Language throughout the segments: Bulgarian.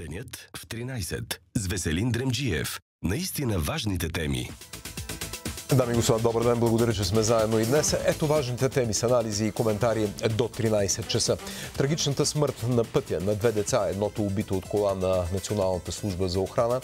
Денят в 13 с Веселин Дремджиев. Наистина важните теми. Дами и господа, добър ден. Благодаря, че сме заедно и днес. Ето важните теми с анализи и коментари до 13 часа. Трагичната смърт на пътя на две деца, едното убито от кола на Националната служба за охрана,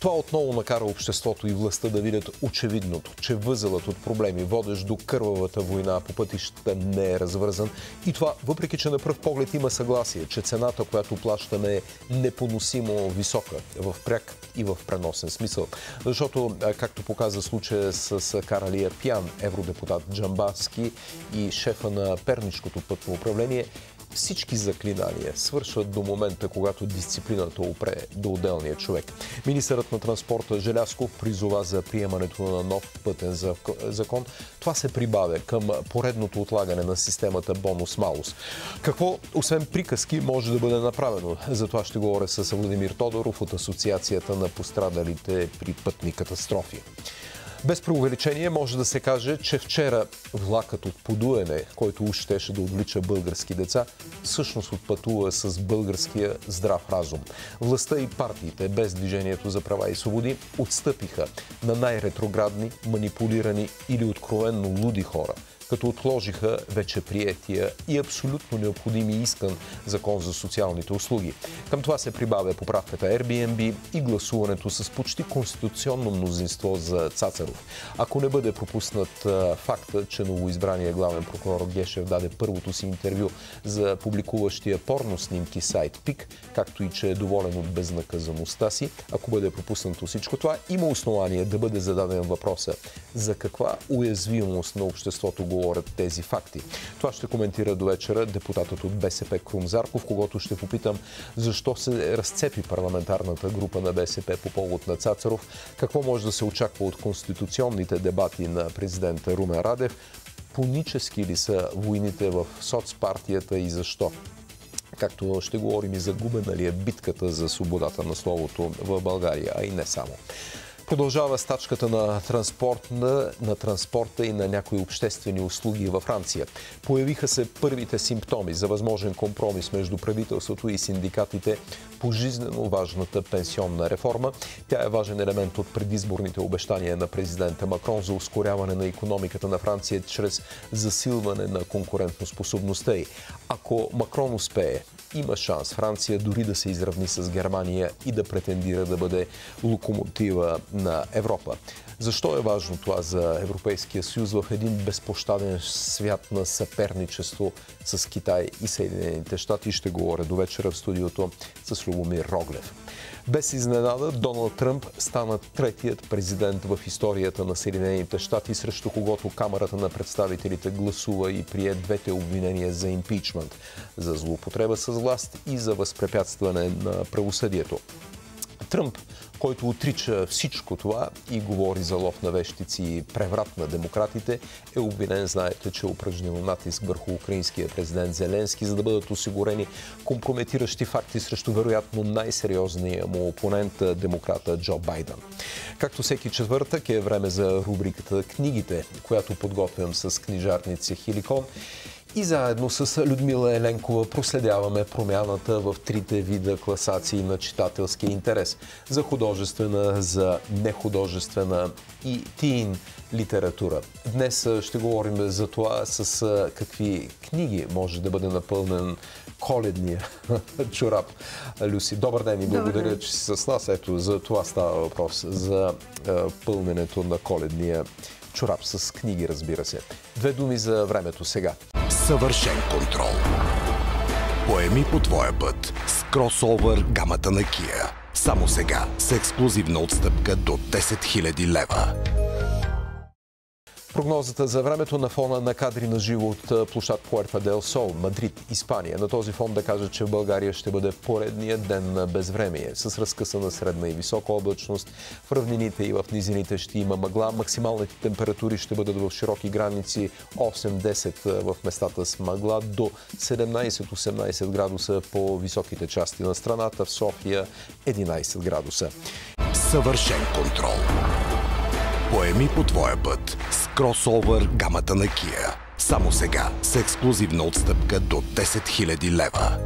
това отново накара обществото и властта да видят очевидното, че възелът от проблеми, водещ до кървавата война по пътищата, не е развързан. И това, въпреки че на пръв поглед има съгласие, че цената, която плащаме е непоносимо висока в пряк и в преносен смисъл. Защото, както показа случая с Каралия Пян, евродепутат Джамбаски и шефа на Пернишкото пътно управление, всички заклинания свършват до момента, когато дисциплината опре до отделния човек. Министърът на транспорта Желясков призова за приемането на нов пътен закон. Това се прибавя към поредното отлагане на системата бонус-малус. Какво, освен приказки, може да бъде направено? За това ще говоря с Владимир Тодоров от Асоциацията на пострадалите при пътни катастрофи. Без преувеличение може да се каже, че вчера влакът от подуене, който уж щеше да отвлича български деца, всъщност отпътува с българския здрав разум. Властта и партиите без Движението за права и свободи отстъпиха на най-ретроградни, манипулирани или откровенно луди хора – като отложиха вече приятия и абсолютно необходими искан закон за социалните услуги. Към това се прибавя поправката Airbnb и гласуването с почти конституционно мнозинство за Цацаров. Ако не бъде пропуснат факта, че новоизбрания главен прокурор Гешев даде първото си интервю за публикуващия порно снимки сайт ПИК, както и че е доволен от безнаказаността си, ако бъде пропуснато всичко това, има основание да бъде зададен въпроса за каква уязвимост на обществото го говорят тези факти. Това ще коментира до вечера депутатът от БСП Крум Зарков, когато ще попитам защо се разцепи парламентарната група на БСП по повод на Цацаров, какво може да се очаква от конституционните дебати на президента Румен Радев, понически ли са войните в соцпартията и защо? както ще говорим и за губена ли е битката за свободата на словото в България, а и не само. Продължава стачката на, транспорт, на, на транспорта и на някои обществени услуги във Франция. Появиха се първите симптоми за възможен компромис между правителството и синдикатите по жизнено важната пенсионна реформа. Тя е важен елемент от предизборните обещания на президента Макрон за ускоряване на економиката на Франция чрез засилване на конкурентоспособността й. Ако Макрон успее, има шанс Франция дори да се изравни с Германия и да претендира да бъде локомотива на Европа. Защо е важно това за Европейския съюз в един безпощаден свят на съперничество с Китай и Съединените щати? Ще говоря до вечера в студиото с Любомир Роглев. Без изненада, Доналд Тръмп стана третият президент в историята на Съединените щати, срещу когото Камерата на представителите гласува и прие двете обвинения за импичмент, за злоупотреба с власт и за възпрепятстване на правосъдието. Тръмп който отрича всичко това и говори за лов на вещици и преврат на демократите, е обвинен, знаете, че е упражнил натиск върху украинския президент Зеленски, за да бъдат осигурени компрометиращи факти срещу вероятно най-сериозния му опонент, демократа Джо Байден. Както всеки четвъртък е време за рубриката Книгите, която подготвям с книжарница Хиликон. И заедно с Людмила Еленкова проследяваме промяната в трите вида класации на читателския интерес за художествена, за нехудожествена и тин литература. Днес ще говорим за това с какви книги може да бъде напълнен коледния чорап. Люси, добър ден и благодаря, ден. че си с нас. Ето, за това става въпрос, за пълненето на коледния чорап с книги, разбира се. Две думи за времето сега. Съвършен контрол. Поеми по твоя път с кросовър гамата на Kia. Само сега с ексклюзивна отстъпка до 10 000 лева. Прогнозата за времето на фона на кадри на живо от площад Пуерта Дел Сол, Мадрид, Испания. На този фон да кажа, че в България ще бъде поредния ден на безвремие, с разкъсана средна и висока облачност. В равнините и в низините ще има мъгла. Максималните температури ще бъдат в широки граници 8-10 в местата с мъгла до 17-18 градуса по високите части на страната. В София 11 градуса. Съвършен контрол. Поеми по твоя път кросовър гамата на Kia. Само сега с ексклюзивна отстъпка до 10 000 лева.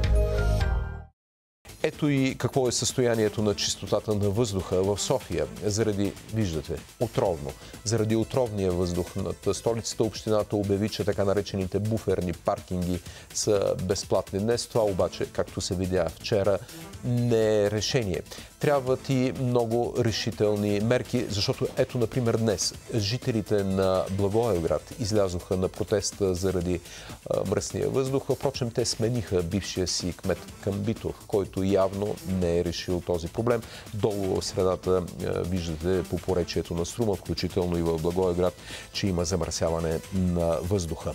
Ето и какво е състоянието на чистотата на въздуха в София. Заради, виждате, отровно. Заради отровния въздух над столицата общината обяви, че така наречените буферни паркинги са безплатни днес. Това обаче, както се видя вчера, не е решение. Трябват и много решителни мерки, защото ето, например, днес жителите на Благоевград излязоха на протеста заради мръсния въздух. Впрочем, те смениха бившия си кмет Камбитов, който явно не е решил този проблем. Долу в средата виждате по поречието на Струма, включително и в Благоевград, че има замърсяване на въздуха.